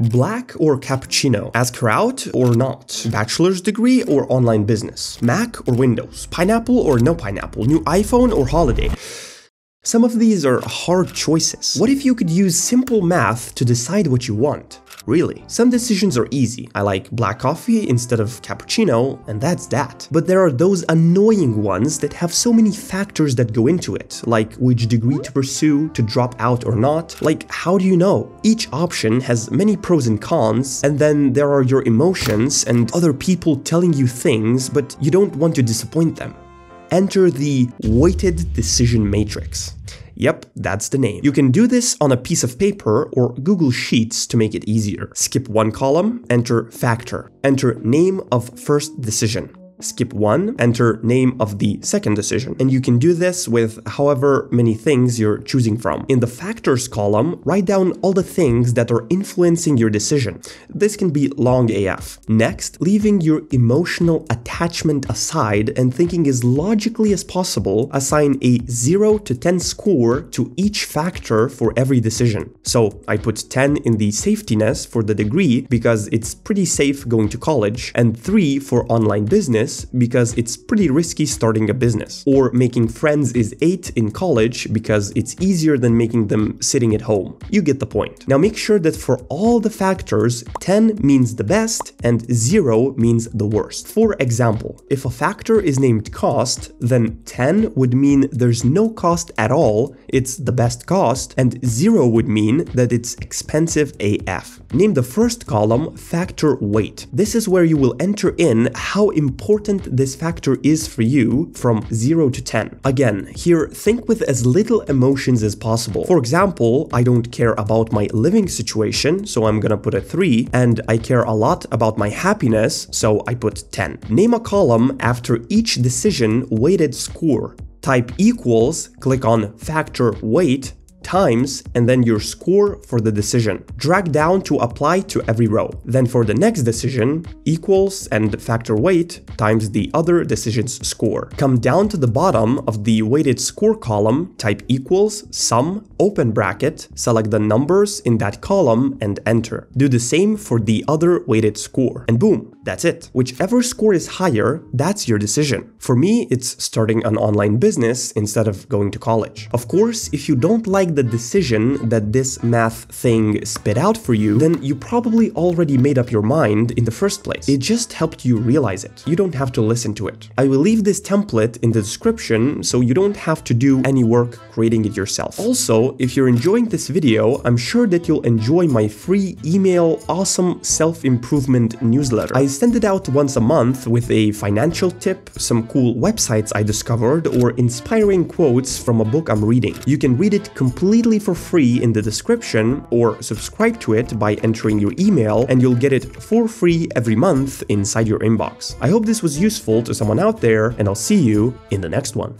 Black or cappuccino? Ask her out or not? Bachelor's degree or online business? Mac or Windows? Pineapple or no pineapple? New iPhone or holiday? Some of these are hard choices. What if you could use simple math to decide what you want? Really. Some decisions are easy. I like black coffee instead of cappuccino, and that's that. But there are those annoying ones that have so many factors that go into it, like which degree to pursue, to drop out or not. Like, how do you know? Each option has many pros and cons, and then there are your emotions and other people telling you things, but you don't want to disappoint them enter the weighted decision matrix. Yep, that's the name. You can do this on a piece of paper or Google Sheets to make it easier. Skip one column, enter factor. Enter name of first decision skip one, enter name of the second decision. And you can do this with however many things you're choosing from. In the factors column, write down all the things that are influencing your decision. This can be long AF. Next, leaving your emotional attachment aside and thinking as logically as possible, assign a 0 to 10 score to each factor for every decision. So I put 10 in the safetiness for the degree because it's pretty safe going to college, and 3 for online business business because it's pretty risky starting a business. Or making friends is 8 in college because it's easier than making them sitting at home. You get the point. Now make sure that for all the factors, 10 means the best and 0 means the worst. For example, if a factor is named cost, then 10 would mean there's no cost at all, it's the best cost, and 0 would mean that it's expensive AF. Name the first column factor weight. This is where you will enter in how important this factor is for you from 0 to 10. Again, here think with as little emotions as possible. For example, I don't care about my living situation, so I'm gonna put a 3, and I care a lot about my happiness, so I put 10. Name a column after each decision weighted score. Type equals, click on factor weight, times and then your score for the decision. Drag down to apply to every row. Then for the next decision, equals and factor weight times the other decision's score. Come down to the bottom of the weighted score column, type equals, sum, open bracket, select the numbers in that column and enter. Do the same for the other weighted score. And boom, that's it. Whichever score is higher, that's your decision. For me, it's starting an online business instead of going to college. Of course, if you don't like the decision that this math thing spit out for you, then you probably already made up your mind in the first place. It just helped you realize it. You don't have to listen to it. I will leave this template in the description so you don't have to do any work creating it yourself. Also, if you're enjoying this video, I'm sure that you'll enjoy my free email awesome self-improvement newsletter. I send it out once a month with a financial tip, some cool websites I discovered, or inspiring quotes from a book I'm reading. You can read it completely for free in the description or subscribe to it by entering your email and you'll get it for free every month inside your inbox. I hope this was useful to someone out there and I'll see you in the next one.